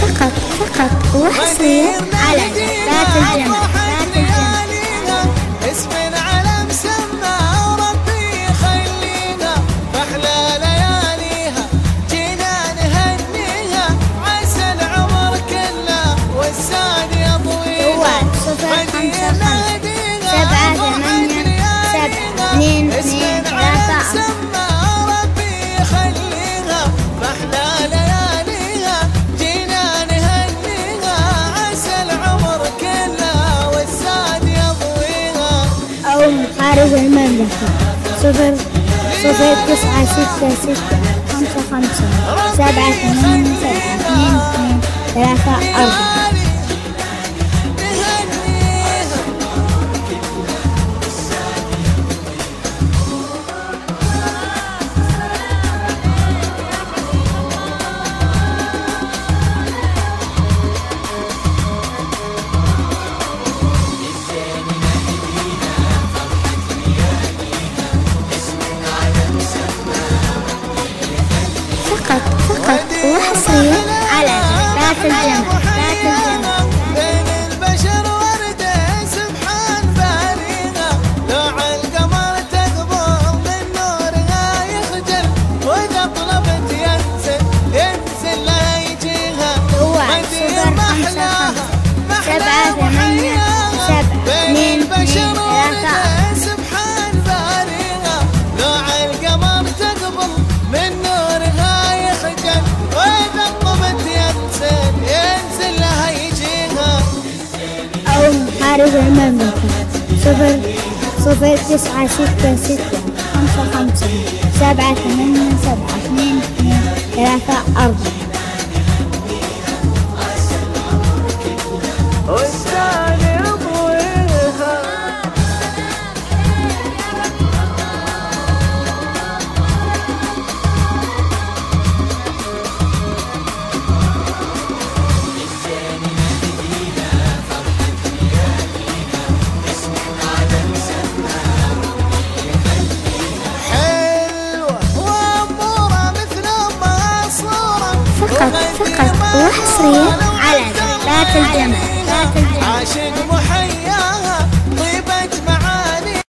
فقط فقط وحصريا على ذات الجمال خارج المملكة صفر صفر تسعة ستة ستة خمسة خمسة سبعة ثمانية سبعة اثنين اثنين ثلاثة أربعة. فقط فقط وحصريا على ذات الجمال ذات الجمال خارج المملكة صفر صفر تسعة ستة ستة. خمسة خمسة. سبعة ثمانية سبعة اثنين اثنين. فقط فقط وحصريا على ذات الجمال. عاشق محير